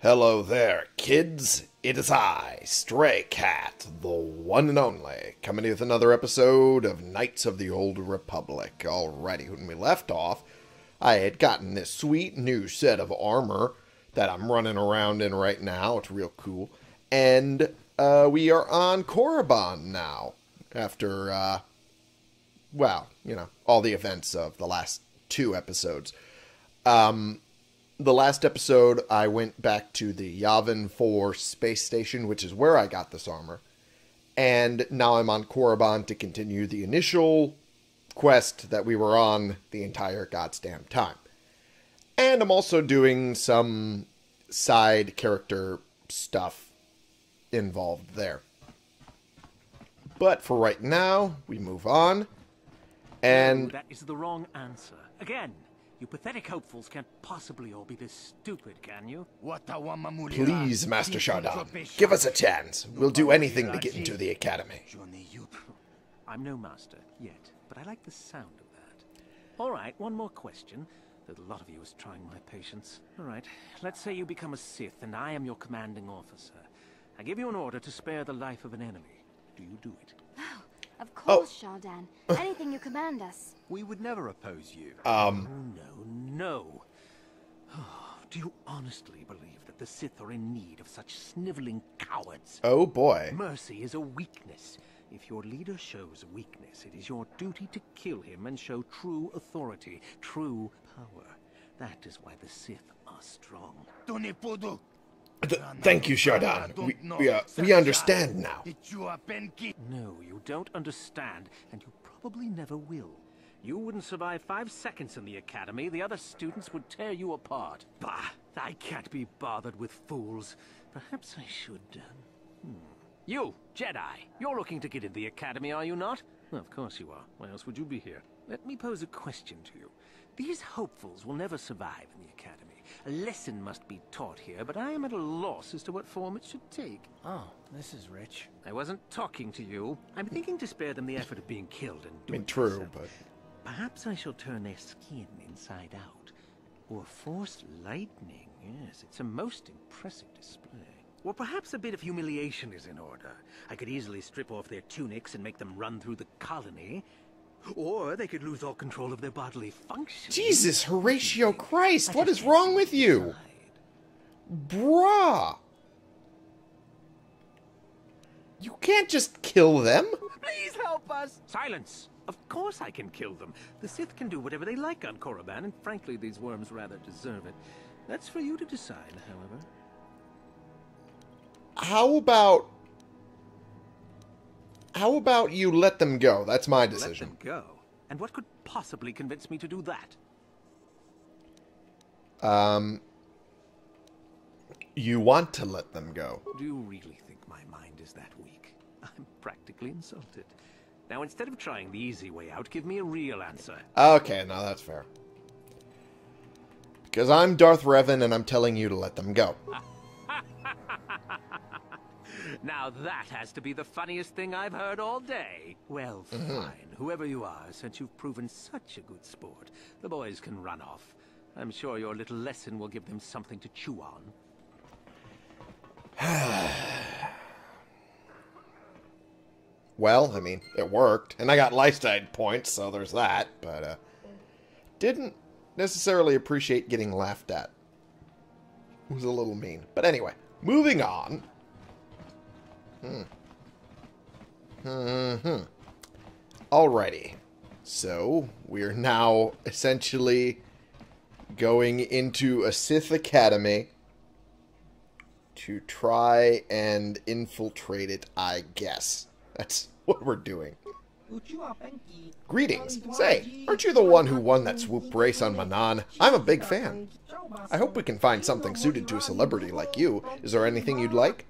Hello there, kids. It is I, Stray Cat, the one and only, coming with another episode of Knights of the Old Republic. Alrighty, when we left off, I had gotten this sweet new set of armor that I'm running around in right now. It's real cool. And uh, we are on Korriban now, after, uh, well, you know, all the events of the last two episodes. Um, the last episode, I went back to the Yavin 4 space station, which is where I got this armor. And now I'm on Korriban to continue the initial quest that we were on the entire goddamn time. And I'm also doing some side character stuff involved there. But for right now, we move on. And that is the wrong answer. Again, you pathetic hopefuls can't possibly all be this stupid, can you? please, Master Shardan, give us a chance. We'll do anything to get into the academy. I'm no master yet, but I like the sound of that. All right, one more question. That a lot of you is trying my patience. All right, let's say you become a Sith and I am your commanding officer. I give you an order to spare the life of an enemy. Do you do it? Of course, Shardan. Anything you command us. We would never oppose you. Um, Oh, no, no. Do you honestly believe that the Sith are in need of such sniveling cowards? oh boy. Mercy is a weakness. If your leader shows weakness, it is your duty to kill him and show true authority, true power. That is why the Sith are strong. Th- thank you, Shardan. We, we, uh, we understand now. No, you don't understand, and you probably never will. You wouldn't survive five seconds in the academy. The other students would tear you apart. Bah! I can't be bothered with fools. Perhaps I should. Uh, hmm. You, Jedi, you're looking to get in the academy, are you not? Well, of course you are. Why else would you be here? Let me pose a question to you. These hopefuls will never survive in the academy. A lesson must be taught here, but I am at a loss as to what form it should take. Oh, this is rich. I wasn't talking to you. I'm thinking to spare them the effort of being killed and I doing mean, true, myself. but Perhaps I shall turn their skin inside out. Or force lightning. Yes, it's a most impressive display. Or perhaps a bit of humiliation is in order. I could easily strip off their tunics and make them run through the colony. Or they could lose all control of their bodily functions. Jesus, Horatio Christ, what is wrong with you? Bruh. You can't just kill them. Please help us! Silence! Of course I can kill them. The Sith can do whatever they like on Korriban, and frankly, these worms rather deserve it. That's for you to decide, however. How about How about you let them go? That's my decision. Let them go. And what could possibly convince me to do that? Um you want to let them go. Do you really think my mind is that weak? I'm practically insulted. Now, instead of trying the easy way out, give me a real answer. Okay, now that's fair. Because I'm Darth Revan and I'm telling you to let them go. Now that has to be the funniest thing I've heard all day. Well, fine. Whoever you are, since you've proven such a good sport, the boys can run off. I'm sure your little lesson will give them something to chew on. Well, I mean, it worked, and I got lifestyle points, so there's that, but uh didn't necessarily appreciate getting laughed at. It was a little mean. But anyway, moving on. Hmm. Hmm. Alrighty. So, we're now essentially going into a Sith Academy to try and infiltrate it, I guess. That's what we're doing. Greetings. Say, aren't you the one who won that swoop race on Manan? I'm a big fan. I hope we can find something suited to a celebrity like you. Is there anything you'd like?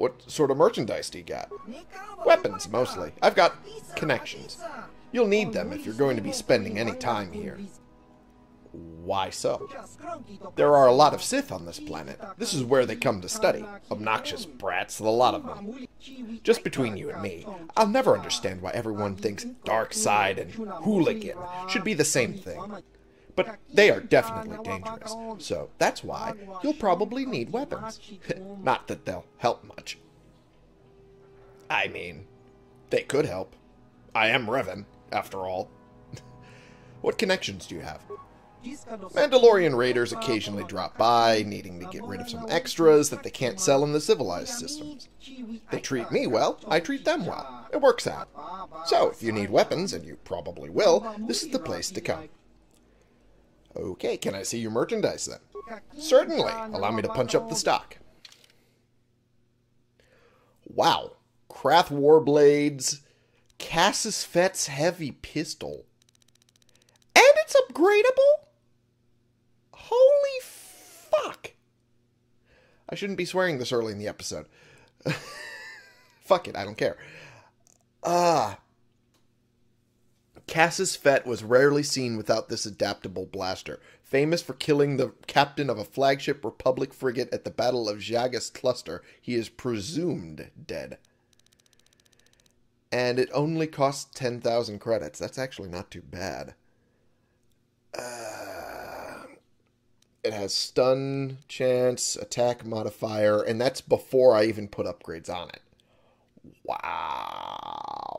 What sort of merchandise do you got? Weapons, mostly. I've got connections. You'll need them if you're going to be spending any time here. Why so? There are a lot of Sith on this planet. This is where they come to study. Obnoxious brats, the lot of them. Just between you and me, I'll never understand why everyone thinks dark side and hooligan should be the same thing. But they are definitely dangerous, so that's why you'll probably need weapons. Not that they'll help much. I mean, they could help. I am Revan, after all. what connections do you have? Mandalorian raiders occasionally drop by, needing to get rid of some extras that they can't sell in the civilized systems. They treat me well, I treat them well. It works out. So, if you need weapons, and you probably will, this is the place to come. Okay, can I see your merchandise then? Certainly. Allow me to punch up the stock. Wow. Krath Warblades, Cassus Fett's heavy pistol. And it's upgradable? Holy fuck. I shouldn't be swearing this early in the episode. fuck it, I don't care. Ah. Cassus Fett was rarely seen without this adaptable blaster, famous for killing the captain of a flagship Republic frigate at the Battle of Jagus Cluster. He is presumed dead. And it only costs 10,000 credits. That's actually not too bad. Uh, it has stun chance, attack modifier, and that's before I even put upgrades on it. Wow.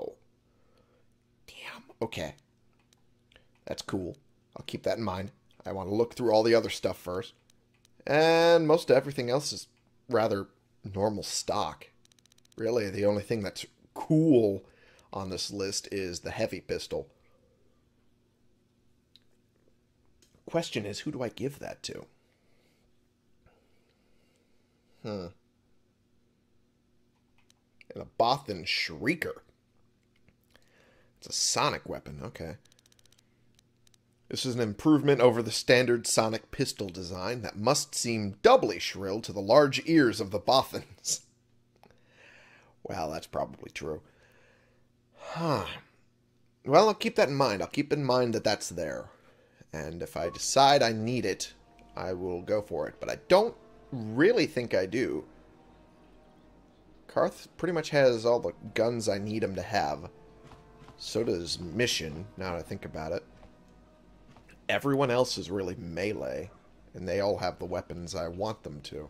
Okay. That's cool. I'll keep that in mind. I want to look through all the other stuff first. And most everything else is rather normal stock. Really, the only thing that's cool on this list is the heavy pistol. Question is, who do I give that to? Hmm. And a Bothan Shrieker. It's a sonic weapon, okay. This is an improvement over the standard sonic pistol design that must seem doubly shrill to the large ears of the Bothans. well, that's probably true. Huh. Well, I'll keep that in mind. I'll keep in mind that that's there. And if I decide I need it, I will go for it. But I don't really think I do. Carth pretty much has all the guns I need him to have. So does Mission, now that I think about it. Everyone else is really melee, and they all have the weapons I want them to.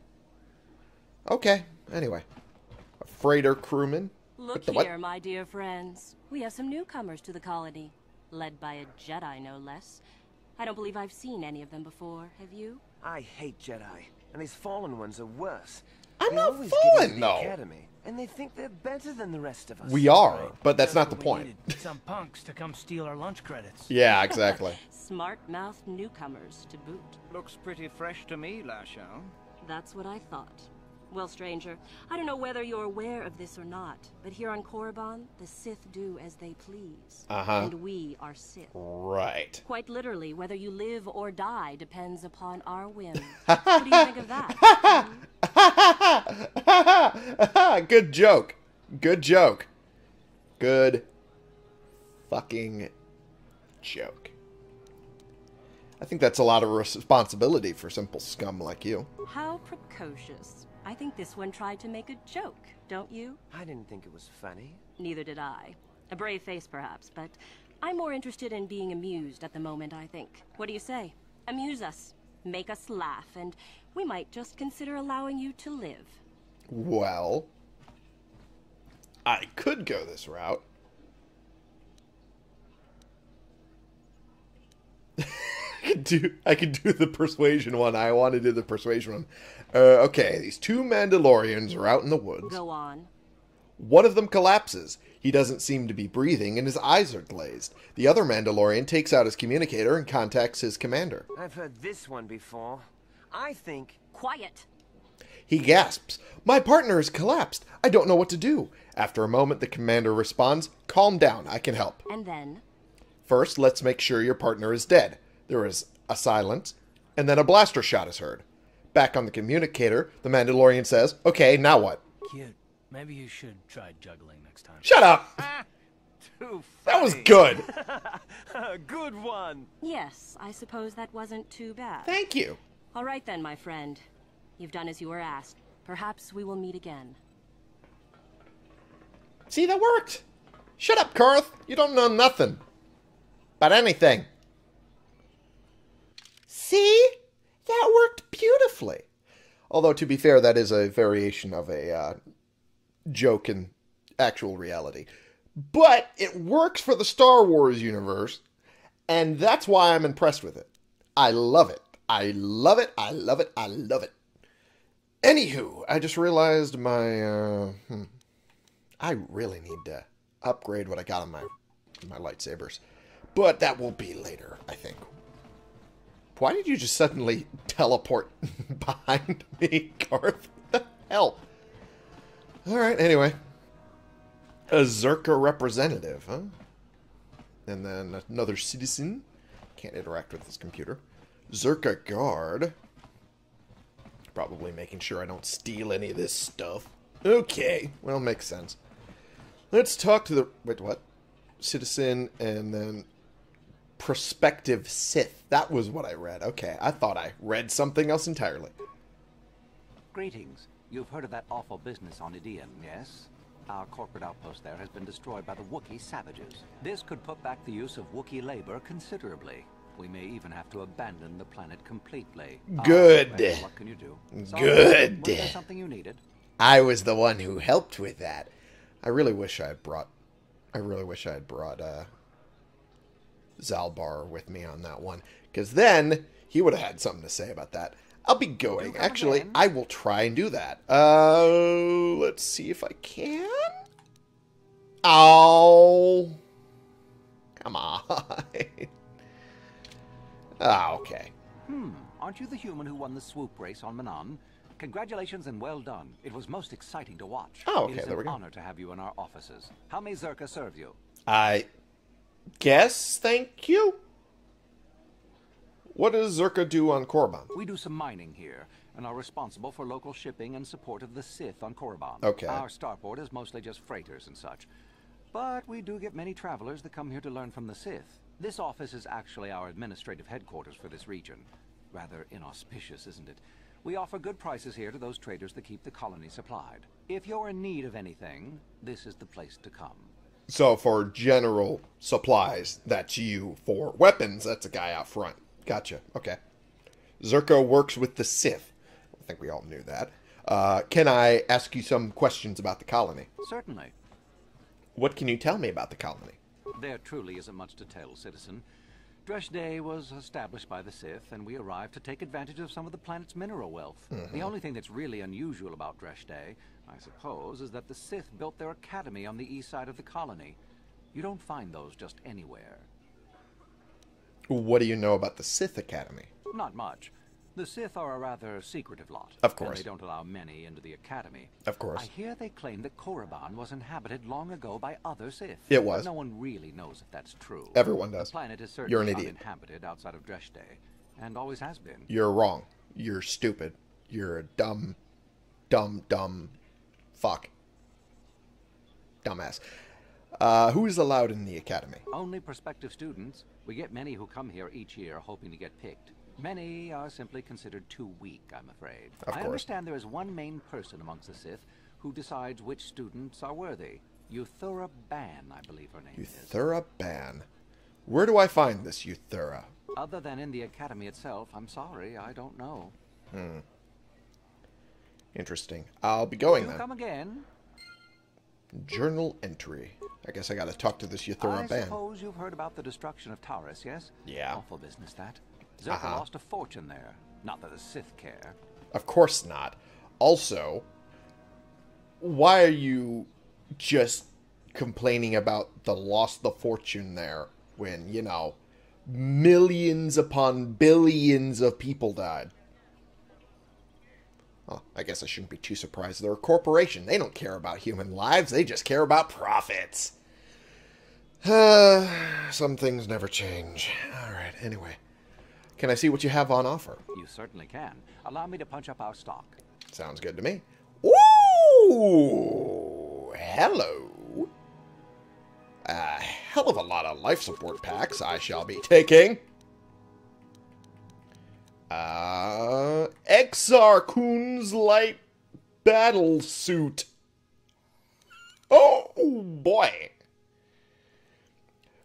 Okay, anyway. A freighter crewman. Look here, what? my dear friends. We have some newcomers to the colony, led by a Jedi, no less. I don't believe I've seen any of them before, have you? I hate Jedi, and these fallen ones are worse. I'm They not always get into fallen, the though. Academy, and they think they're better than the rest of us. We are, but that's not the We point. some punks to come steal our lunch credits. Yeah, exactly. Smart-mouthed newcomers to boot. Looks pretty fresh to me, Lashon. That's what I thought. Well, stranger, I don't know whether you're aware of this or not, but here on Korriban, the Sith do as they please. Uh-huh. And we are Sith. right. Quite literally, whether you live or die depends upon our whim. what do you think of that? Good joke. Good joke. Good fucking joke. I think that's a lot of responsibility for simple scum like you. How precocious. I think this one tried to make a joke, don't you? I didn't think it was funny. Neither did I. A brave face, perhaps, but I'm more interested in being amused at the moment, I think. What do you say? Amuse us. Make us laugh, and we might just consider allowing you to live. Well, I could go this route. I could do I could do the persuasion one. I want to do the persuasion one. Uh, okay, these two Mandalorians are out in the woods. Go on. One of them collapses. He doesn't seem to be breathing, and his eyes are glazed. The other Mandalorian takes out his communicator and contacts his commander. I've heard this one before. I think Quiet. He gasps, My partner has collapsed. I don't know what to do. After a moment, the commander responds, Calm down, I can help. And then, First, let's make sure your partner is dead. There is a silence, and then a blaster shot is heard. Back on the communicator, the Mandalorian says, Okay, now what? Kid, maybe you should try juggling next time. Shut up! too That was funny. good! good one. yes, I suppose that wasn't too bad. Thank you. All right then, my friend. You've done as you were asked. Perhaps we will meet again. See, that worked. Shut up, Carth. You don't know nothing. About anything. See? That worked beautifully. Although, to be fair, that is a variation of a uh, joke in actual reality. But it works for the Star Wars universe, and that's why I'm impressed with it. I love it. I love it. I love it. I love it. Anywho, I just realized my. Uh, hmm, I really need to upgrade what I got on my my lightsabers, but that will be later. I think. Why did you just suddenly teleport behind me, Carth? What the hell? All right. Anyway, a Czerka representative, huh? And then another citizen. Can't interact with this computer. Czerka guard. Probably making sure I don't steal any of this stuff. Okay, well, makes sense. Let's talk to the... Wait, what? Citizen and then prospective Sith. That was what I read. Okay, I thought I read something else entirely. Greetings. You've heard of that awful business on Idian, yes? Our corporate outpost there has been destroyed by the Wookiee savages. This could put back the use of Wookiee labor considerably. We may even have to abandon the planet completely. Good. well, what can you do? Good. Was something you needed? I was the one who helped with that. I really wish I had brought. I really wish I had brought uh, Zaalbar with me on that one, because then he would have had something to say about that. I'll be going. Actually, again? I will try and do that. Uh, let's see if I can. Oh, come on. ah, okay. Hmm, aren't you the human who won the swoop race on Manan? Congratulations and well done. It was most exciting to watch. Oh, okay, It is there an we go. honor to have you in our offices. How may Czerka serve you? I guess. Thank you. What does Czerka do on Korriban? We do some mining here, and are responsible for local shipping and support of the Sith on Korriban. Okay. Our starport is mostly just freighters and such. But we do get many travelers that come here to learn from the Sith. This office is actually our administrative headquarters for this region. Rather inauspicious, isn't it? We offer good prices here to those traders that keep the colony supplied. If you're in need of anything, this is the place to come. So for general supplies, that's you. For weapons, that's a guy out front. Gotcha. Okay. Czerka works with the Sith. I think we all knew that. Uh, can I ask you some questions about the colony? Certainly. What can you tell me about the colony? There truly isn't much to tell, citizen. Dreshdae was established by the Sith, and we arrived to take advantage of some of the planet's mineral wealth. The mm-hmm. only thing that's really unusual about Dreshdae, I suppose, is that the Sith built their academy on the east side of the colony. You don't find those just anywhere. What do you know about the Sith Academy? Not much. The Sith are a rather secretive lot. Of and course. they don't allow many into the academy. Of course. I hear they claim that Korriban was inhabited long ago by other Sith. It was. No one really knows if that's true. Everyone does. The planet is You're an certainly idiot. uninhabited outside of Dresh and always has been. You're wrong. You're stupid. You're a dumb, dumb, dumb fuck. Dumbass. Uh, who is allowed in the academy? Only prospective students. We get many who come here each year hoping to get picked. Many are simply considered too weak, I'm afraid. Of course. I understand there is one main person amongst the Sith who decides which students are worthy. Yuthura Ban, I believe her name is. Yuthura Ban. Where do I find this Yuthura? Other than in the academy itself, I'm sorry, I don't know. Hmm. Interesting. I'll be going then. come again? Journal entry. I guess I gotta talk to this Yuthura I Ban. suppose you've heard about the destruction of Taris, yes? Yeah. Awful business, that. Czerka Uh-huh. lost a fortune there. Not that the Sith care. Of course not. Also, why are you just complaining about the loss of the fortune there when, you know, millions upon billions of people died? Well, I guess I shouldn't be too surprised. They're a corporation. They don't care about human lives. They just care about profits. Some things never change. All right, anyway. Can I see what you have on offer? You certainly can. Allow me to punch up our stock. Sounds good to me. Ooh, hello. A hell of a lot of life support packs I shall be taking. Uh, Exar Kun's light battle suit. Oh boy.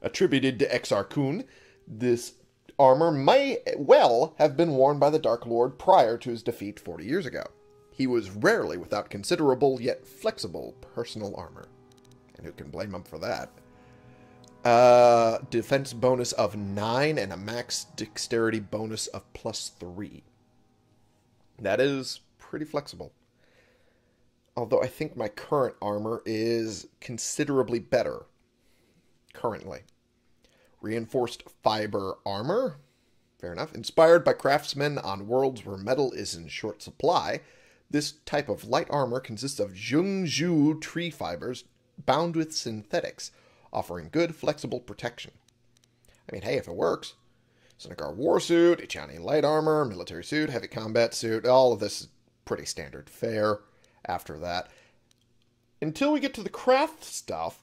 Attributed to Exar Kun, this armor may well have been worn by the Dark Lord prior to his defeat 40 years ago. He was rarely without considerable yet flexible personal armor. And who can blame him for that? Uh, defense bonus of 9 and a max dexterity bonus of plus 3. That is pretty flexible. Although I think my current armor is considerably better. Currently. Reinforced fiber armor. Fair enough. Inspired by craftsmen on worlds where metal is in short supply, this type of light armor consists of Jungju tree fibers bound with synthetics, offering good flexible protection. I mean, hey, if it works. Cinnagar war suit, Echani light armor, military suit, heavy combat suit, all of this is pretty standard fare after that. Until we get to the craft stuff.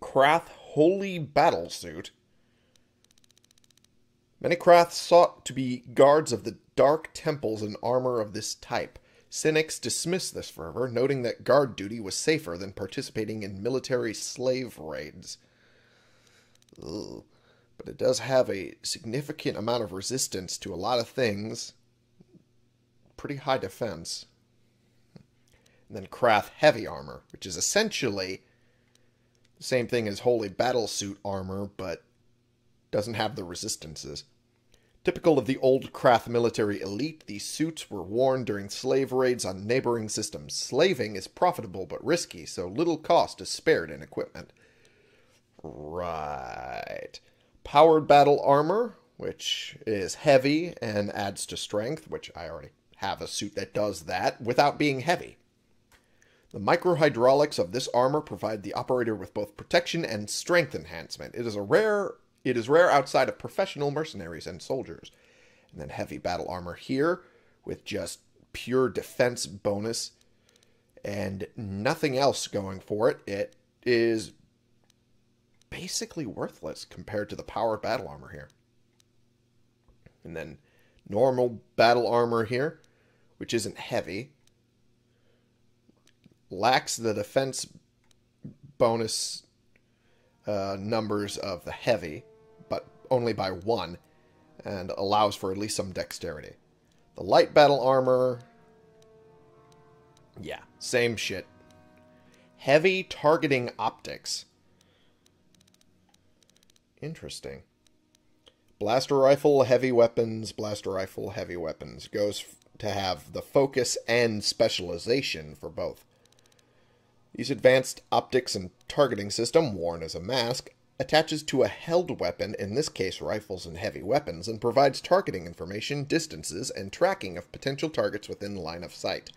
Krath Holy Battle Suit. Many Kraths sought to be guards of the dark temples in armor of this type. Cynics dismissed this fervor, noting that guard duty was safer than participating in military slave raids. Ugh. But it does have a significant amount of resistance to a lot of things. Pretty high defense. And then Krath Heavy Armor, which is essentially same thing as Holy Battle Suit armor, but doesn't have the resistances. Typical of the old Krath military elite, these suits were worn during slave raids on neighboring systems. Slaving is profitable but risky, so little cost is spared in equipment. Right. Powered battle armor, which is heavy and adds to strength, which I already have a suit that does that without being heavy. The microhydraulics of this armor provide the operator with both protection and strength enhancement. It is a rare it is rare outside of professional mercenaries and soldiers. And then heavy battle armor here with just pure defense bonus and nothing else going for it. It is basically worthless compared to the powered battle armor here. And then normal battle armor here, which isn't heavy, lacks the defense bonus uh, numbers of the heavy, but only by one, and allows for at least some dexterity. The light battle armor, yeah, same shit. Heavy targeting optics. Interesting. Blaster rifle, heavy weapons, blaster rifle, heavy weapons. Goes to have the focus and specialization for both. These advanced optics and targeting system, worn as a mask, attaches to a held weapon, in this case rifles and heavy weapons, and provides targeting information, distances, and tracking of potential targets within line of sight.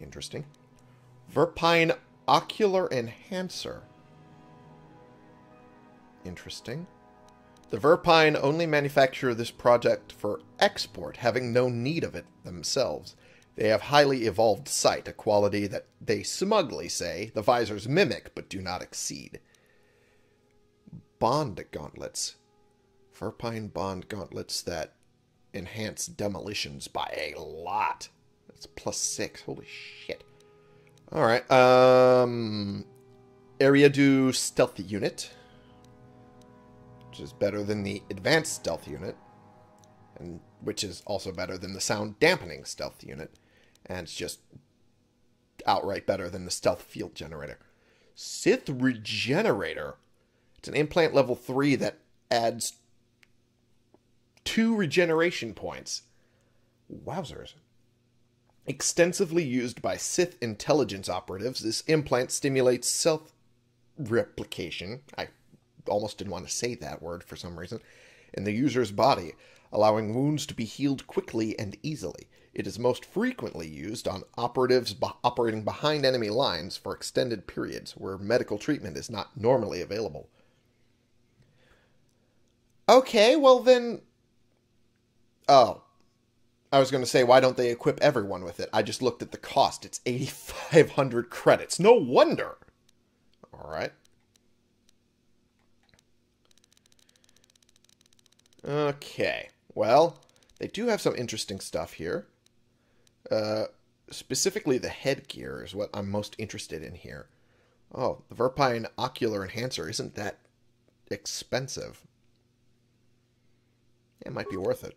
Interesting. Verpine Ocular Enhancer. Interesting. The Verpine only manufacture this project for export, having no need of it themselves. They have highly evolved sight, a quality that they smugly say the visors mimic but do not exceed. Bond gauntlets. Verpine bond gauntlets that enhance demolitions by a lot. That's plus six. Holy shit. Alright, um... Eriadu stealth unit. Which is better than the advanced stealth unit. And which is also better than the sound dampening stealth unit and it's just outright better than the stealth field generator. Sith Regenerator. It's an implant level 3 that adds two regeneration points. Wowzers. Extensively used by Sith intelligence operatives, this implant stimulates self replication. I almost didn't want to say that word for some reason. In the user's body, allowing wounds to be healed quickly and easily. It is most frequently used on operatives operating behind enemy lines for extended periods where medical treatment is not normally available. Okay, well then. Oh. I was going to say, why don't they equip everyone with it? I just looked at the cost. It's 8,500 credits. No wonder! Alright. Okay. Well, they do have some interesting stuff here. Uh, specifically, the headgear is what I'm most interested in here. Oh, the Verpine Ocular Enhancer isn't that expensive. It might be worth it.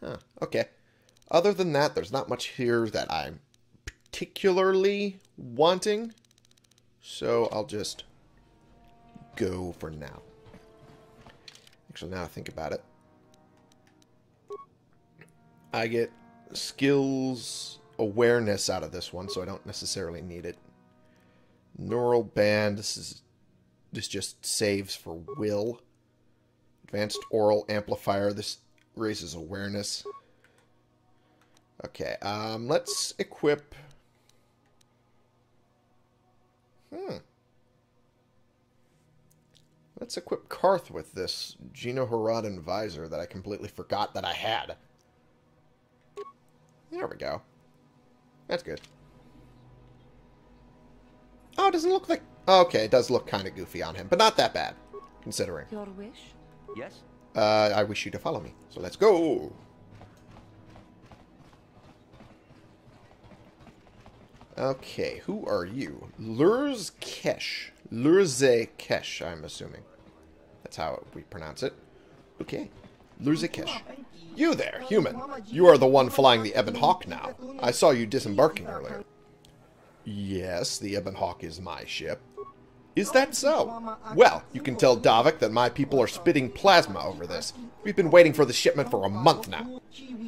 Huh, okay. Other than that, there's not much here that I'm particularly wanting. So I'll just go for now. Actually, now I think about it. I get skills awareness out of this one, so I don't necessarily need it. Neural band, this is this just saves for will. Advanced oral amplifier, this raises awareness. Okay, um, let's equip... Hmm. Let's equip Carth with this Gino Haradan visor that I completely forgot that I had. There we go. That's good. Oh, it doesn't look like... Okay, it does look kind of goofy on him, but not that bad, considering. Your wish? Yes? Uh, I wish you to follow me. So let's go. Okay, who are you? Lurs Kesh. Lurze Kesh, I'm assuming. That's how we pronounce it. Okay. Lurze Kesh. You there, human. You are the one flying the Ebon Hawk now. I saw you disembarking earlier. Yes, the Ebon Hawk is my ship. Is that so? Well, you can tell Davik that my people are spitting plasma over this. We've been waiting for the shipment for a month now.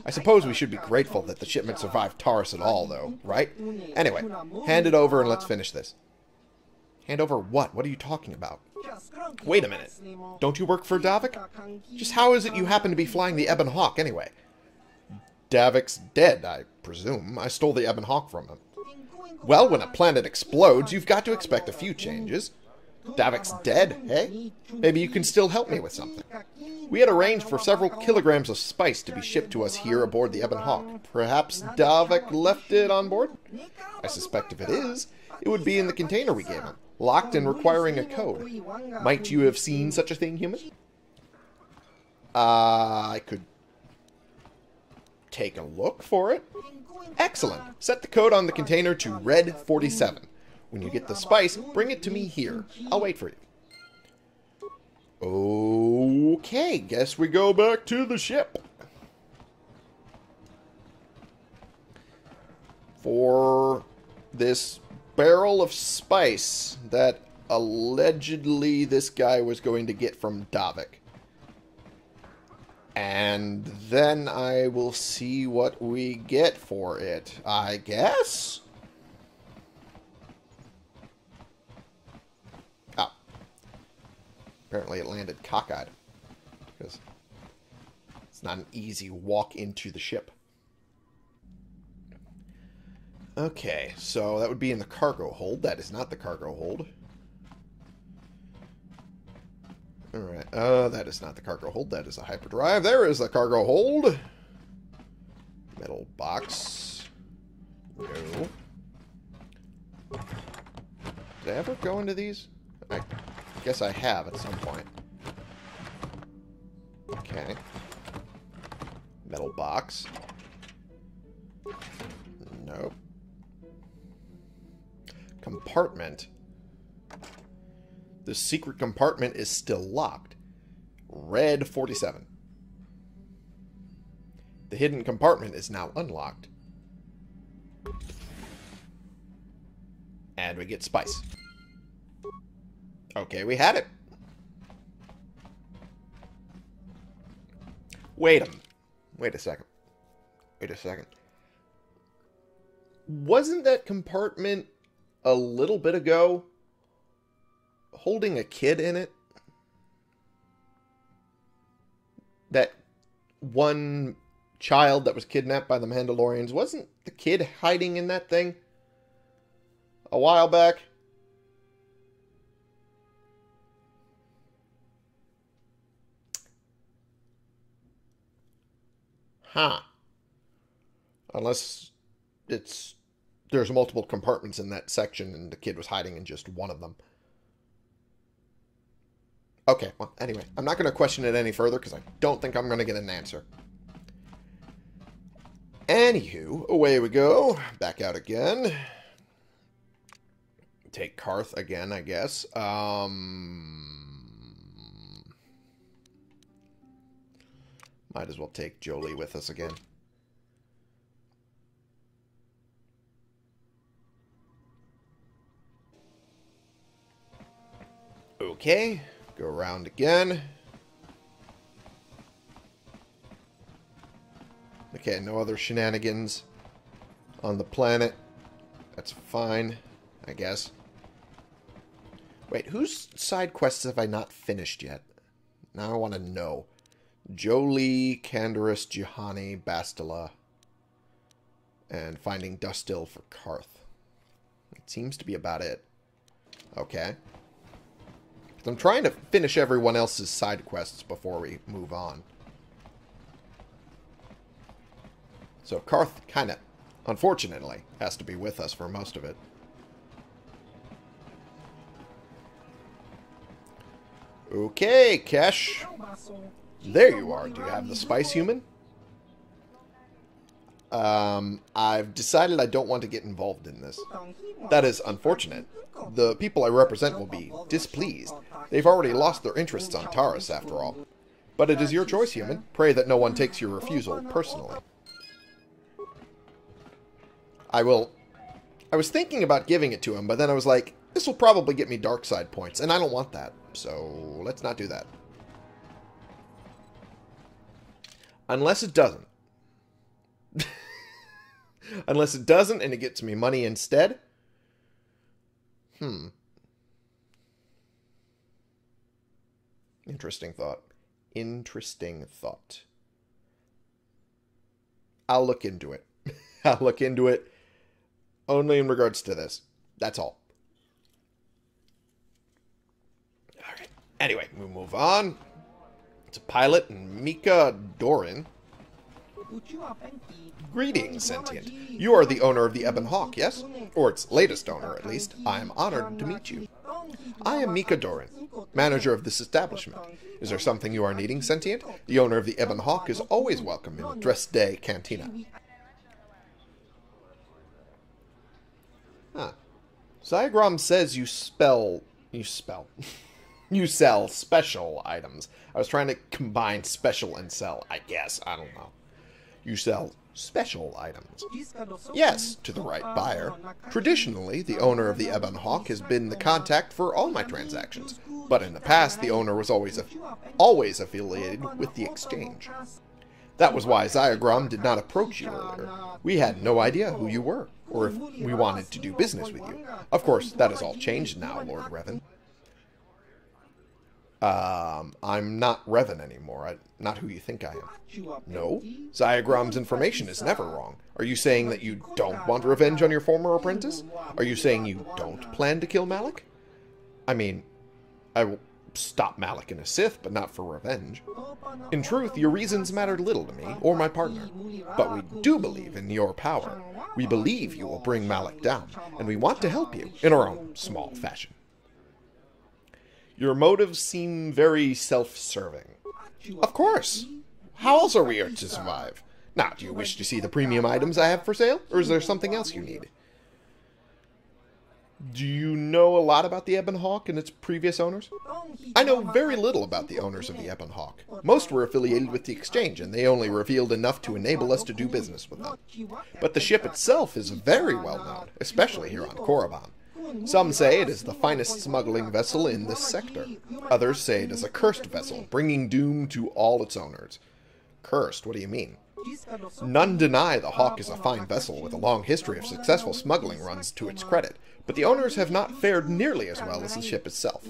I suppose we should be grateful that the shipment survived Taris at all, though, right? Anyway, hand it over and let's finish this. Hand over what? What are you talking about? Wait a minute. Don't you work for Davik? Just how is it you happen to be flying the Ebon Hawk, anyway? Davik's dead, I presume. I stole the Ebon Hawk from him. Well, when a planet explodes, you've got to expect a few changes. Davik's dead, hey? Maybe you can still help me with something. We had arranged for several kilograms of spice to be shipped to us here aboard the Ebon Hawk. Perhaps Davik left it on board? I suspect if it is, it would be in the container we gave him, locked and requiring a code. Might you have seen such a thing, human? Uh, I could take a look for it. Excellent. Set the code on the container to Red 47. When you get the spice, bring it to me here. I'll wait for you. Okay, guess we go back to the ship. For this barrel of spice that allegedly this guy was going to get from Davik. And then I will see what we get for it, I guess? Ah. Apparently it landed cockeyed. Because it's not an easy walk into the ship. Okay, so that would be in the cargo hold. That is not the cargo hold. Alright, uh, that is not the cargo hold. That is a hyperdrive. There is the cargo hold. Metal box. No. Did I ever go into these? I guess I have at some point. Okay. Metal box. Compartment. The secret compartment is still locked. Red 47. The hidden compartment is now unlocked. And we get spice. Okay, we had it. Wait a Wait a second. Wait a second. Wasn't that compartment a little bit ago holding a kid in it? That one child that was kidnapped by the Mandalorians, wasn't the kid hiding in that thing a while back? Huh. Unless it's there's multiple compartments in that section and the kid was hiding in just one of them. Okay, well, anyway, I'm not going to question it any further because I don't think I'm going to get an answer. Anywho, away we go. Back out again. Take Carth again, I guess. Um, Might as well take Jolee with us again. Okay, go around again. Okay, no other shenanigans on the planet. That's fine, I guess. Wait, whose side quests have I not finished yet? Now I want to know. Jolee, Canderous, Juhani, Bastila, and finding Dustil for Carth. It seems to be about it. Okay. I'm trying to finish everyone else's side quests before we move on. So Carth kind of, unfortunately, has to be with us for most of it. Okay, Kesh. There you are. Do you have the spice human? Um, I've decided I don't want to get involved in this. That is unfortunate. The people I represent will be displeased. They've already lost their interests on Taris, after all. But it is your choice, human. Pray that no one takes your refusal personally. I will... I was thinking about giving it to him, but then I was like, this will probably get me dark side points, and I don't want that. So, let's not do that. Unless it doesn't. Unless it doesn't and it gets me money instead. Hmm. Interesting thought. Interesting thought. I'll look into it. I'll look into it only in regards to this. That's all. All right. Anyway, we move on. It's a pilot and Mika Doran. Greetings, Sentient. You are the owner of the Ebon Hawk, yes? Or its latest owner, at least. I am honored to meet you. I am Mika Doran, manager of this establishment. Is there something you are needing, Sentient? The owner of the Ebon Hawk is always welcome in Dreshdae Cantina. Huh. Zygram says you spell... You spell... you sell special items. I was trying to combine special and sell, I guess. I don't know. You sell special items. Yes, to the right buyer. Traditionally, the owner of the Ebon Hawk has been the contact for all my transactions, but in the past, the owner was always always affiliated with the exchange. That was why Zyagrom did not approach you earlier. We had no idea who you were, or if we wanted to do business with you. Of course, that has all changed now, Lord Revan. Um, I'm not Revan anymore. I, not who you think I am. No? Zyagram's information is never wrong. Are you saying that you don't want revenge on your former apprentice? Are you saying you don't plan to kill Malak? I mean, I will stop Malak and a Sith, but not for revenge. In truth, your reasons mattered little to me, or my partner. But we do believe in your power. We believe you will bring Malak down, and we want to help you, in our own small fashion. Your motives seem very self-serving. Of course. How else are we to survive? Now, do you wish to see the premium items I have for sale, or is there something else you need? Do you know a lot about the Ebon Hawk and its previous owners? I know very little about the owners of the Ebon Hawk. Most were affiliated with the Exchange, and they only revealed enough to enable us to do business with them. But the ship itself is very well known, especially here on Korriban. Some say it is the finest smuggling vessel in this sector. Others say it is a cursed vessel, bringing doom to all its owners. Cursed? What do you mean? None deny the Hawk is a fine vessel with a long history of successful smuggling runs to its credit, but the owners have not fared nearly as well as the ship itself.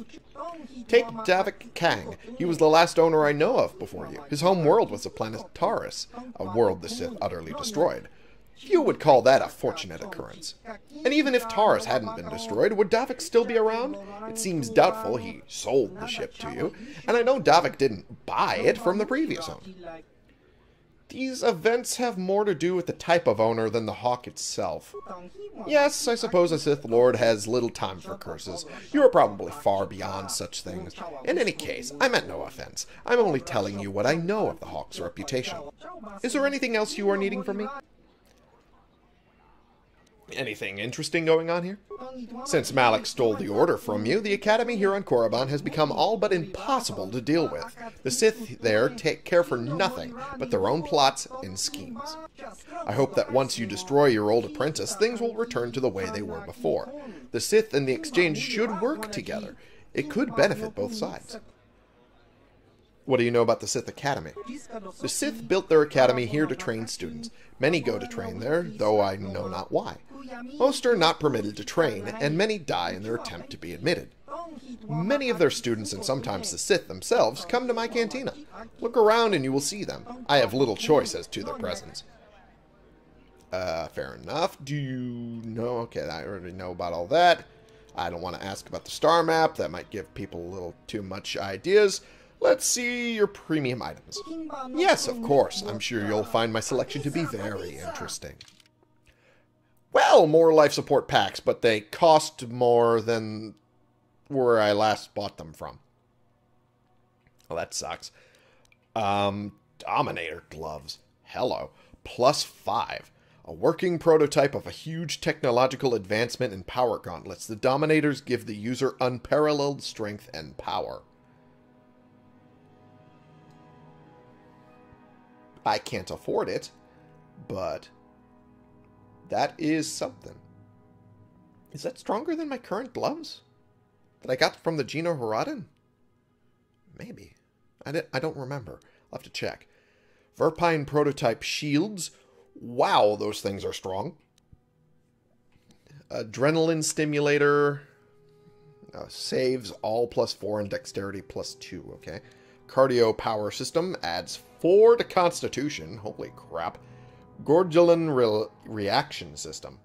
Take Davik Kang. He was the last owner I know of before you. His home world was the planet Taris, a world the Sith utterly destroyed. Few would call that a fortunate occurrence. And even if Taris hadn't been destroyed, would Davik still be around? It seems doubtful he sold the ship to you, and I know Davik didn't buy it from the previous owner. These events have more to do with the type of owner than the Hawk itself. Yes, I suppose a Sith Lord has little time for curses. You are probably far beyond such things. In any case, I meant no offense. I'm only telling you what I know of the Hawk's reputation. Is there anything else you are needing from me? Anything interesting going on here? Since Malak stole the order from you, the Academy here on Korriban has become all but impossible to deal with. The Sith there take care for nothing but their own plots and schemes. I hope that once you destroy your old apprentice, things will return to the way they were before. The Sith and the Exchange should work together. It could benefit both sides. What do you know about the Sith Academy? The Sith built their academy here to train students. Many go to train there, though I know not why. Most are not permitted to train, and many die in their attempt to be admitted. Many of their students, and sometimes the Sith themselves, come to my cantina. Look around and you will see them. I have little choice as to their presence. Uh, fair enough. Do you know? Okay, I already know about all that. I don't want to ask about the star map. That might give people a little too much ideas. Let's see your premium items. Yes, of course. I'm sure you'll find my selection to be very interesting. Well, more life support packs, but they cost more than where I last bought them from. Well, that sucks. Um, Dominator gloves. Hello. Plus five. A working prototype of a huge technological advancement in power gauntlets. The Dominators give the user unparalleled strength and power. I can't afford it, but that is something. Is that stronger than my current gloves? That I got from the Genoharadan? Maybe. I, I don't remember. I'll have to check. Verpine prototype shields. Wow, those things are strong. Adrenaline stimulator. Uh, saves all plus 4 and dexterity plus 2, okay. Cardio power system adds 4 to constitution. Holy crap. Gordulan re reaction system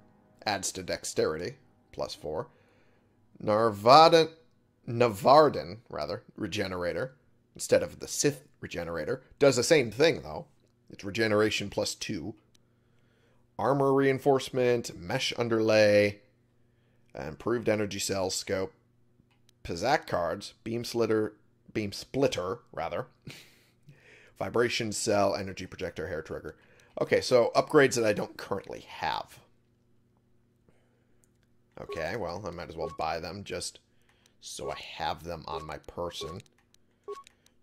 adds to dexterity plus 4. Narvadan, Navardan, rather, regenerator, instead of the Sith regenerator. Does the same thing, though. It's regeneration plus 2. Armor reinforcement, mesh underlay, improved energy cell scope, Pazaak cards, beam slitter, beam splitter, rather, vibration cell, energy projector, hair trigger. Okay, so upgrades that I don't currently have. Okay, well, I might as well buy them just so I have them on my person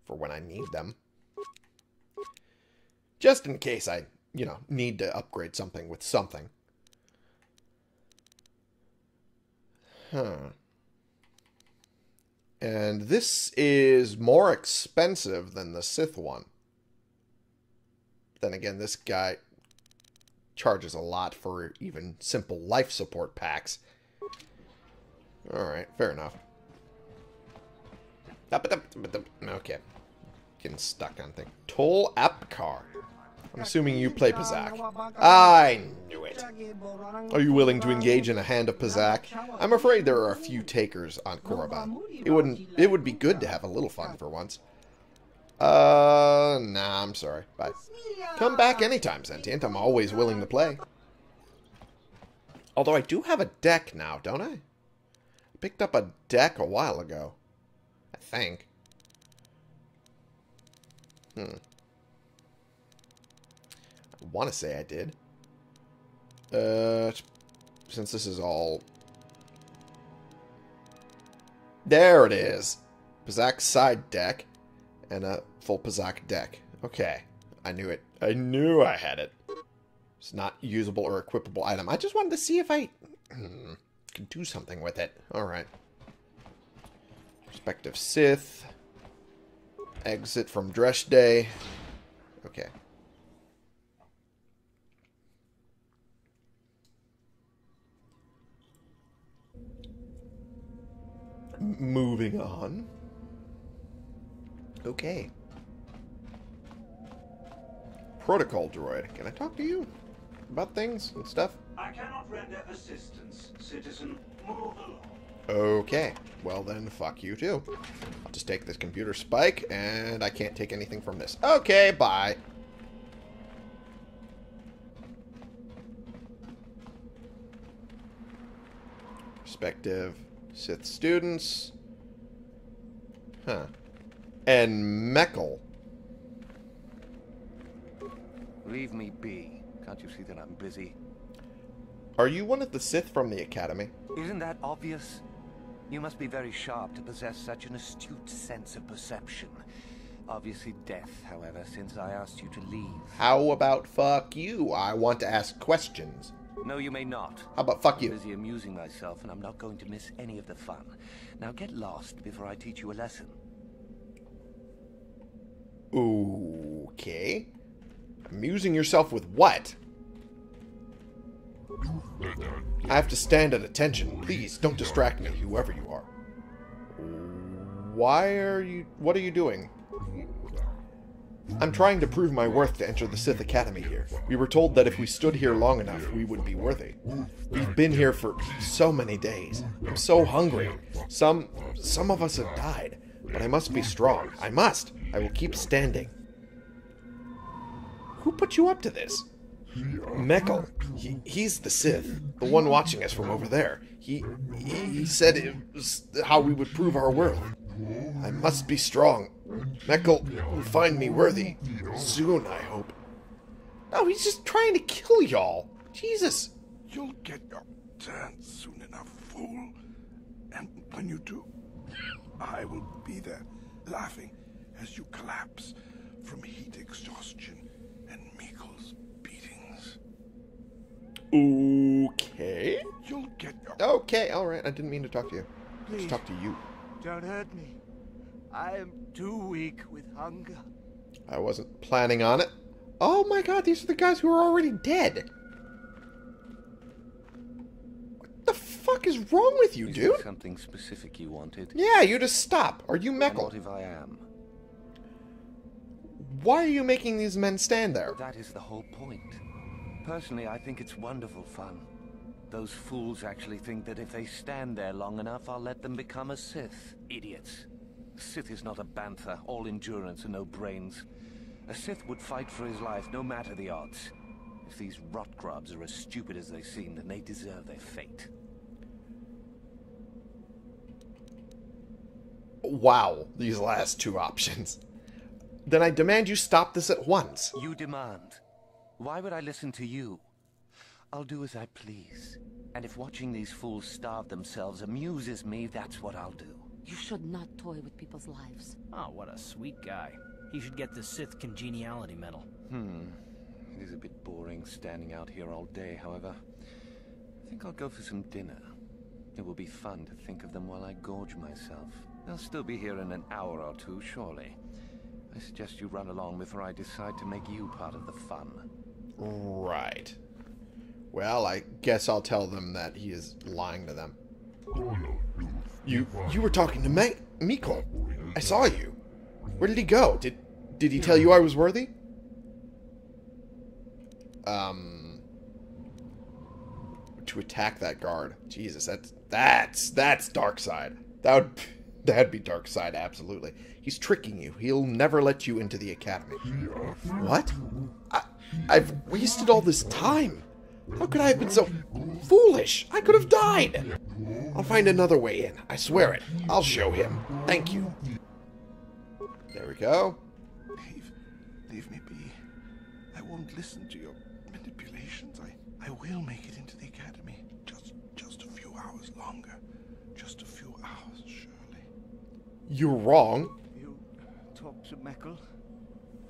for when I need them. Just in case I, you know, need to upgrade something with something. Huh. And this is more expensive than the Sith one. Then again, this guy charges a lot for even simple life support packs. Alright, fair enough. Okay. Getting stuck on thing. Toll Apcar. I'm assuming you play Pazaak. I knew it. Are you willing to engage in a hand of Pazaak? I'm afraid there are a few takers on Korriban. It wouldn't it would be good to have a little fun for once. Uh, nah, I'm sorry. Bye. Come back anytime, Sentient. I'm always willing to play. Although I do have a deck now, don't I? I picked up a deck a while ago. I think. Hmm. I want to say I did. Uh, since this is all... There it is. Pazaak side deck and a full Pazaak deck. Okay. I knew it. I knew I had it. It's not usable or equipable item. I just wanted to see if I hmm, could do something with it. Alright. Respective Sith. Exit from Dreshdae. Okay. Moving on. Okay. Protocol droid. Can I talk to you about things and stuff? I cannot render assistance, citizen. Move along. Okay. Well then, fuck you too. I'll just take this computer spike, and I can't take anything from this. Okay, bye. Respective Sith students. Huh. And Mekel. Leave me be. Can't you see that I'm busy? Are you one of the Sith from the Academy? Isn't that obvious? You must be very sharp to possess such an astute sense of perception. Obviously death, however, since I asked you to leave. How about fuck you? I want to ask questions. No, you may not. How about fuck you? I'm busy amusing myself, and I'm not going to miss any of the fun. Now get lost before I teach you a lesson. Okay. Amusing yourself with what? I have to stand at attention. Please, don't distract me, whoever you are. Why are you... What are you doing? I'm trying to prove my worth to enter the Sith Academy here. We were told that if we stood here long enough, we would be worthy. We've been here for so many days. I'm so hungry. Some... some of us have died. But I must be strong. I must. I will keep standing. Who put you up to this? Mekel. He, he's the Sith. The one watching us from over there. He, he, said it was how we would prove our worth. I must be strong. Mekel will find me worthy. Soon, I hope. No, he's just trying to kill y'all. Jesus. You'll get your turn soon enough, fool. And when you do, I will be there, laughing as you collapse from heat exhaustion and Mekel's beatings. Okay. You'll get. Okay, alright. I didn't mean to talk to you. Let's Please. talk to you. Don't hurt me. I am too weak with hunger. I wasn't planning on it. Oh my god, these are the guys who are already dead. What the fuck is wrong with you, Is dude? something specific you wanted? Yeah, you just stop. Are you And Mekel? what if I am? Why are you making these men stand there? That is the whole point. Personally, I think it's wonderful fun. Those fools actually think that if they stand there long enough, I'll let them become a Sith. Idiots. Sith is not a bantha, all endurance and no brains. A Sith would fight for his life, no matter the odds. If these rot grubs are as stupid as they seem, then they deserve their fate. Wow, these last two options. Then I demand you stop this at once. You demand. Why would I listen to you? I'll do as I please. And if watching these fools starve themselves amuses me, that's what I'll do. You should not toy with people's lives. Oh, what a sweet guy. He should get the Sith Congeniality Medal. Hmm. It is a bit boring standing out here all day, however. I think I'll go for some dinner. It will be fun to think of them while I gorge myself. They'll still be here in an hour or two, surely. I suggest you run along before I decide to make you part of the fun. Right. Well, I guess I'll tell them that he is lying to them. You you were talking to Me Mekel. I saw you. Where did he go? Did did he tell you I was worthy? Um to attack that guard. Jesus, that's that's that's dark side. That would that'd be dark side absolutely. He's tricking you. He'll never let you into the academy. What? I, I've wasted all this time. How could I have been so foolish? I could have died. I'll find another way in. I swear it. I'll show him. Thank you. There we go. Leave, leave me be. I won't listen to your manipulations. I, I will make it into the academy. Just, just a few hours longer. Just a few hours, surely. You're wrong. You talk to Mekel?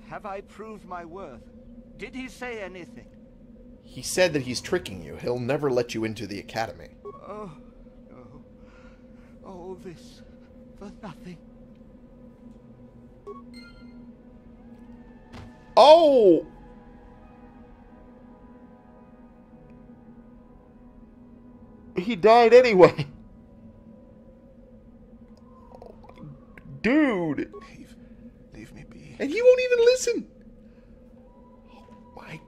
Have I proved my worth? Did he say anything? He said that he's tricking you. He'll never let you into the academy. Oh, no. All this for nothing. Oh! He died anyway. dude. Leave, leave me be. And he won't even listen. Oh my.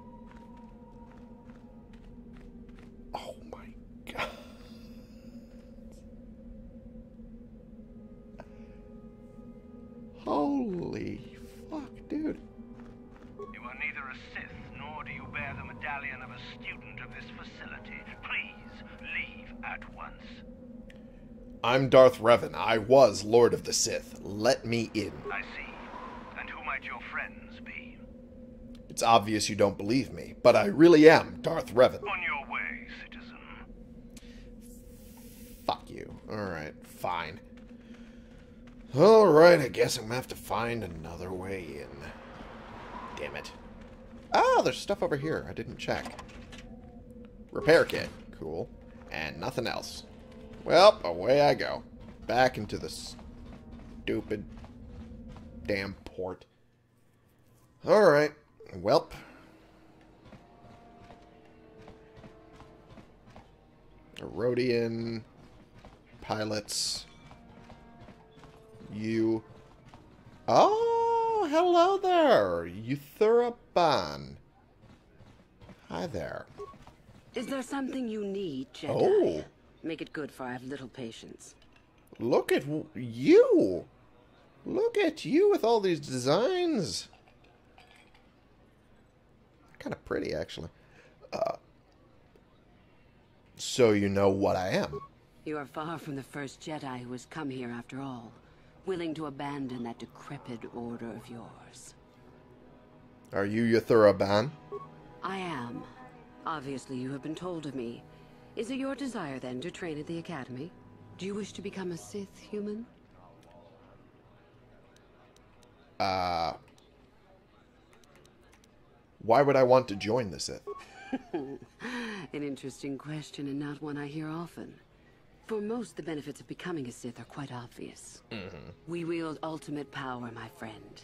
Oh my god. Holy fuck, dude. You are neither a Sith, nor do you bear the medallion of a student of this facility. Please, leave at once. I'm Darth Revan. I was Lord of the Sith. Let me in. I see. And who might your friends be? It's obvious you don't believe me, but I really am Darth Revan. On your way, citizen. Fuck you. Alright, fine. Alright, I guess I'm gonna have to find another way in. Damn it. Ah, there's stuff over here. I didn't check. Repair kit. Cool. And nothing else. Well, away I go. Back into the stupid damn port. Alright. Welp. Rodian pilots. You. Oh, hello there, Yuthura Ban. Hi there. Is there something you need, Jedi? Oh. Make it good, for I have little patience. Look at you. Look at you with all these designs. Kind of pretty, actually. Uh, so you know what I am. You are far from the first Jedi who has come here after all, willing to abandon that decrepit order of yours. Are you Yuthura Ban? I am. Obviously, you have been told of me. Is it your desire, then, to train at the Academy? Do you wish to become a Sith human? Uh. Why would I want to join the Sith? An interesting question and not one I hear often. For most, the benefits of becoming a Sith are quite obvious. Mm-hmm. We wield ultimate power, my friend.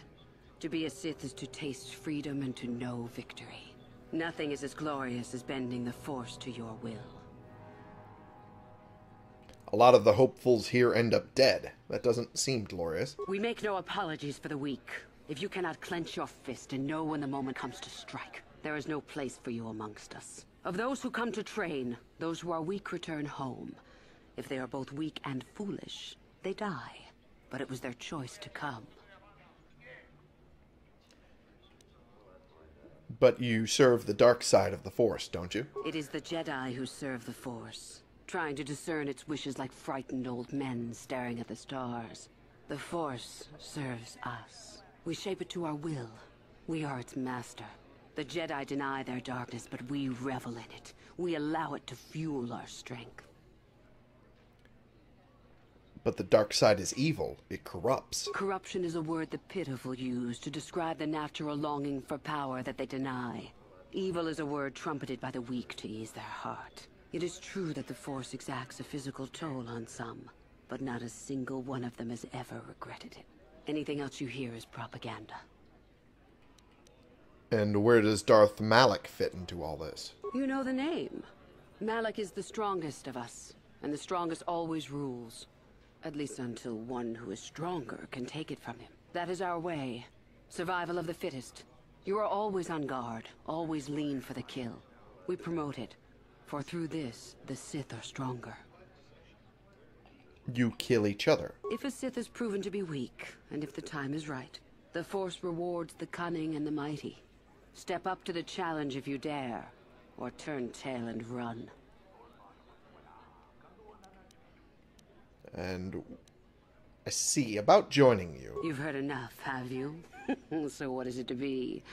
To be a Sith is to taste freedom and to know victory. Nothing is as glorious as bending the Force to your will. A lot of the hopefuls here end up dead. That doesn't seem glorious. We make no apologies for the weak. If you cannot clench your fist and know when the moment comes to strike, there is no place for you amongst us. Of those who come to train, those who are weak return home. If they are both weak and foolish, they die. But it was their choice to come. But you serve the dark side of the Force, don't you? It is the Jedi who serve the Force, trying to discern its wishes like frightened old men staring at the stars. The Force serves us. We shape it to our will. We are its master. The Jedi deny their darkness, but we revel in it. We allow it to fuel our strength. But the dark side is evil. It corrupts. Corruption is a word the pitiful use to describe the natural longing for power that they deny. Evil is a word trumpeted by the weak to ease their heart. It is true that the Force exacts a physical toll on some, but not a single one of them has ever regretted it. Anything else you hear is propaganda. And where does Darth Malak fit into all this? You know the name. Malak is the strongest of us, and the strongest always rules. At least until one who is stronger can take it from him. That is our way. Survival of the fittest. You are always on guard, always lean for the kill. We promote it, for through this, the Sith are stronger. You kill each other. If a Sith is proven to be weak, and if the time is right, the Force rewards the cunning and the mighty. Step up to the challenge if you dare, or turn tail and run. And I see. About joining you. You've heard enough, have you? so what is it to be?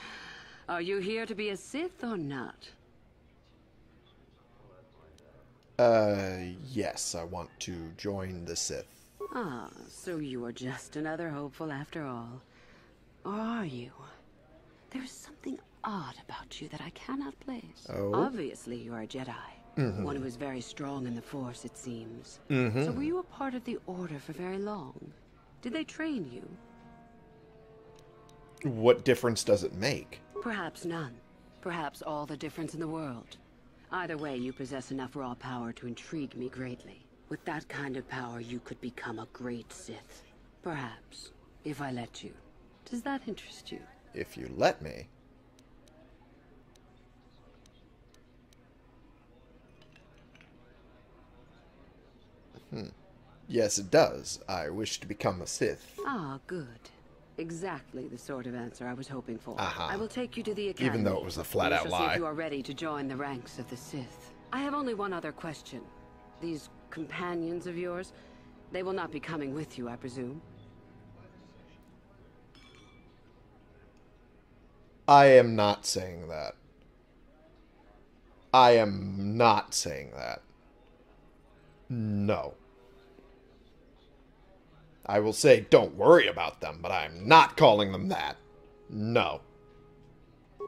Are you here to be a Sith or not? Uh, yes, I want to join the Sith. Ah, so you are just another hopeful after all. Or are you? There is something odd about you that I cannot place. Oh? Obviously, you are a Jedi. Mhm. One who is very strong in the Force, it seems. Mhm. So were you a part of the Order for very long? Did they train you? What difference does it make? Perhaps none. Perhaps all the difference in the world. Either way, you possess enough raw power to intrigue me greatly. With that kind of power, you could become a great Sith. Perhaps, if I let you. Does that interest you? If you let me. Hmm. Yes, it does. I wish to become a Sith. Ah, good. Exactly the sort of answer I was hoping for. Aha. I will take you to the academy. Even though it was a flat We out shall see lie. if you are ready to join the ranks of the Sith. I have only one other question. These companions of yours, they will not be coming with you, I presume. I am not saying that. I am not saying that. No. I will say, don't worry about them, but I'm not calling them that. No.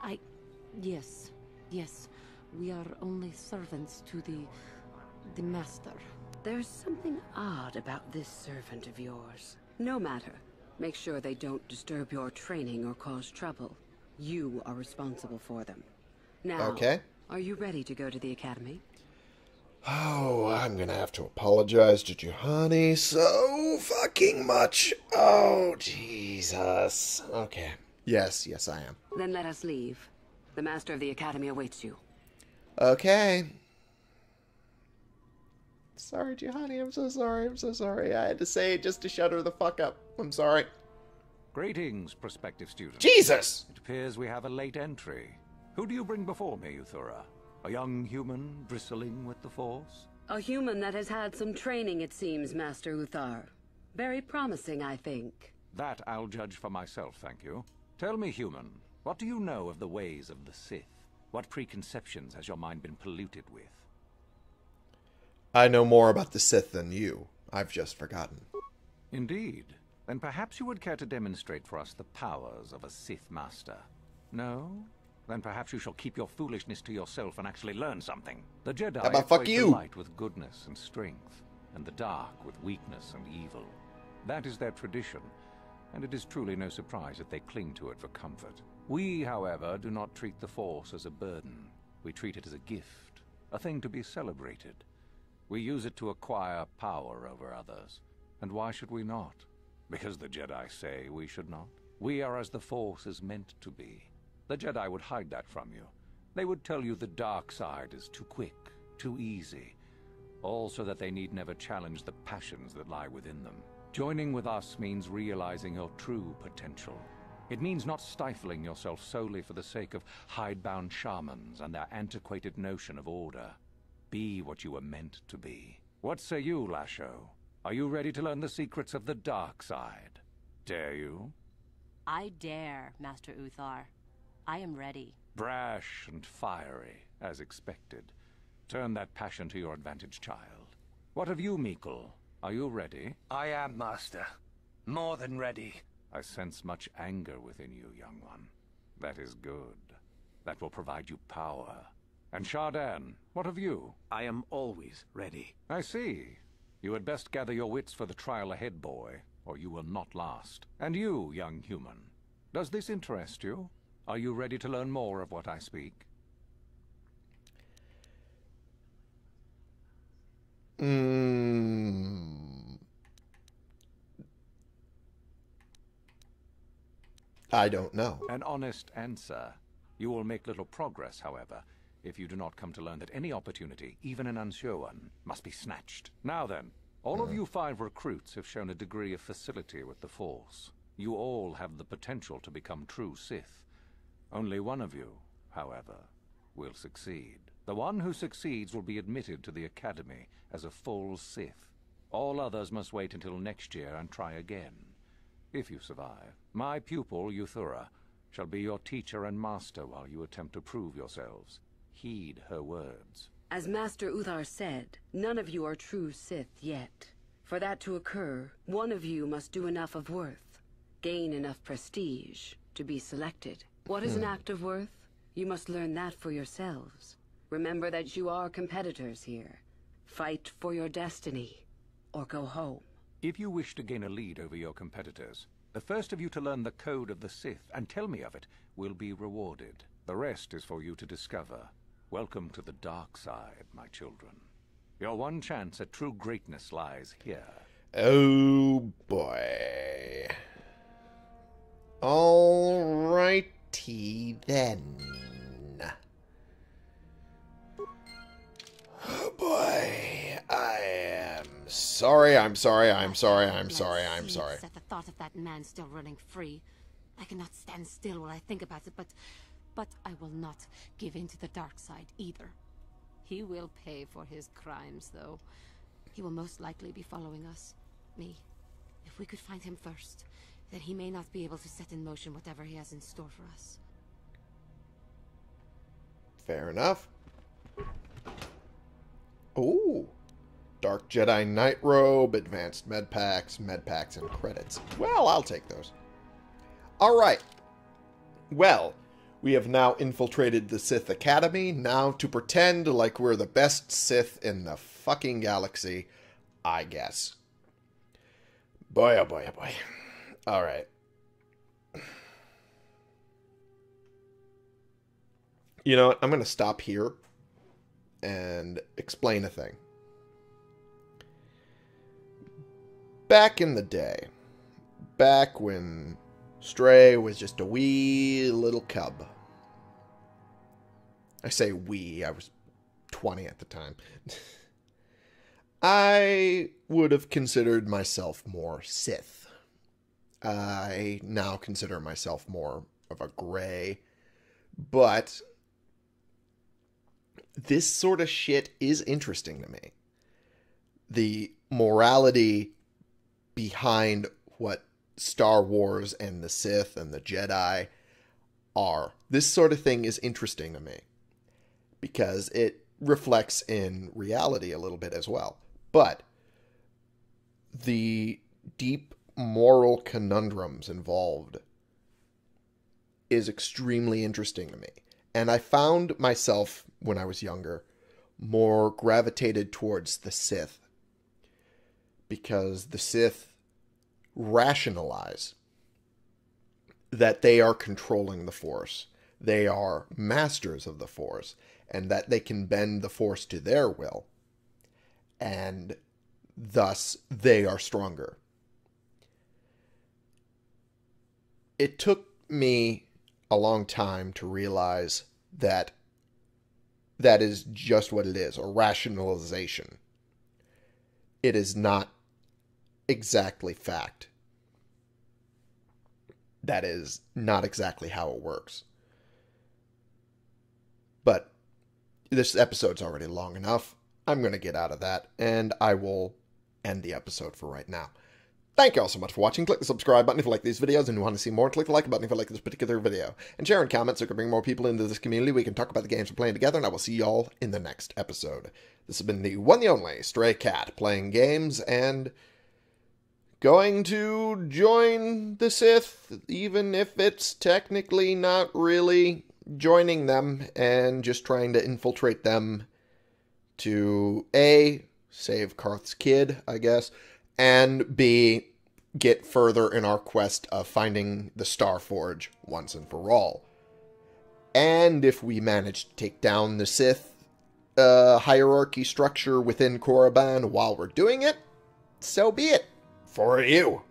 I. Yes. Yes. We are only servants to the. the Master. There's something odd about this servant of yours. No matter. Make sure they don't disturb your training or cause trouble. You are responsible for them. Now, Okay. are you ready to go to the academy? Oh, I'm gonna have to apologize to Juhani so fucking much. Oh, Jesus. Okay. Yes, yes, I am. Then let us leave. The master of the academy awaits you. Okay. Sorry, Juhani. I'm so sorry. I'm so sorry. I had to say it just to shut her the fuck up. I'm sorry. Greetings, prospective students. Jesus! It appears we have a late entry. Who do you bring before me, Yuthura? A young human bristling with the Force? A human that has had some training, it seems, Master Uthar. Very promising, I think. That I'll judge for myself, thank you. Tell me, human, what do you know of the ways of the Sith? What preconceptions has your mind been polluted with? I know more about the Sith than you. I've just forgotten. Indeed. Then perhaps you would care to demonstrate for us the powers of a Sith Master. No? Then perhaps you shall keep your foolishness to yourself and actually learn something. The Jedi How about fuck you? the light with goodness and strength, and the dark with weakness and evil. That is their tradition, and it is truly no surprise that they cling to it for comfort. We, however, do not treat the Force as a burden. We treat it as a gift, a thing to be celebrated. We use it to acquire power over others. And why should we not? Because the Jedi say we should not. We are as the Force is meant to be. The Jedi would hide that from you. They would tell you the dark side is too quick, too easy. All so that they need never challenge the passions that lie within them. Joining with us means realizing your true potential. It means not stifling yourself solely for the sake of hidebound shamans and their antiquated notion of order. Be what you were meant to be. What say you, Lashowe? Are you ready to learn the secrets of the dark side? Dare you? I dare, Master Uthar. I am ready. Brash and fiery, as expected. Turn that passion to your advantage, child. What of you, Mekel? Are you ready? I am, Master. More than ready. I sense much anger within you, young one. That is good. That will provide you power. And Shaardan, what of you? I am always ready. I see. You had best gather your wits for the trial ahead, boy, or you will not last. And you, young human, does this interest you? Are you ready to learn more of what I speak? Mm. I don't know. An honest answer. You will make little progress, however, if you do not come to learn that any opportunity, even an unsure one, must be snatched. Now then, all of you five recruits have shown a degree of facility with the Force. You all have the potential to become true Sith. Only one of you, however, will succeed. The one who succeeds will be admitted to the Academy as a full Sith. All others must wait until next year and try again. If you survive, my pupil, Yuthura, shall be your teacher and master while you attempt to prove yourselves. Heed her words. As Master Uthar said, none of you are true Sith yet. For that to occur, one of you must do enough of worth, gain enough prestige, to be selected. What is an Hmm. act of worth? You must learn that for yourselves. Remember that you are competitors here. Fight for your destiny, or go home. If you wish to gain a lead over your competitors, the first of you to learn the code of the Sith and tell me of it will be rewarded. The rest is for you to discover. Welcome to the dark side, my children. Your one chance at true greatness lies here. Oh boy. Alrighty then. Oh boy. I am sorry, I'm sorry, I'm sorry, I'm sorry, I'm sorry. At the thought of that man still running free, I cannot stand still while I think about it, but... But I will not give in to the dark side either. He will pay for his crimes, though. He will most likely be following us. Me. If we could find him first, then he may not be able to set in motion whatever he has in store for us. Fair enough. Ooh. Dark Jedi Knight Robe, Advanced Med Packs, Med Packs, and credits. Well, I'll take those. Alright. Well, we have now infiltrated the Sith Academy. Now to pretend like we're the best Sith in the fucking galaxy, I guess. Boy, oh boy, oh boy. Alright. You know what? I'm going to stop here and explain a thing. Back in the day, back when Stray was just a wee little cub. I say we, I was 20 at the time. I would have considered myself more Sith. I now consider myself more of a gray. But this sort of shit is interesting to me. The morality behind what Star Wars and the Sith and the Jedi are. This sort of thing is interesting to me because it reflects in reality a little bit as well. But the deep moral conundrums involved is extremely interesting to me. And I found myself, when I was younger, more gravitated towards the Sith. Because the Sith rationalize that they are controlling the Force. They are masters of the Force, and that they can bend the Force to their will. And thus, they are stronger. It took me a long time to realize that that is just what it is a rationalization. It is not exactly fact. That is not exactly how it works. But this episode's already long enough. I'm going to get out of that, and I will end the episode for right now. Thank you all so much for watching. Click the subscribe button if you like these videos and you want to see more. Click the like button if you like this particular video. And share and comment so we can bring more people into this community. We can talk about the games we're playing together, and I will see y'all in the next episode. This has been the one the only Stray Cat playing games and going to join the Sith, even if it's technically not really joining them and just trying to infiltrate them to A, save Carth's kid, I guess, and B, get further in our quest of finding the Star Forge once and for all. And if we manage to take down the Sith uh, hierarchy structure within Korriban while we're doing it, so be it. For you.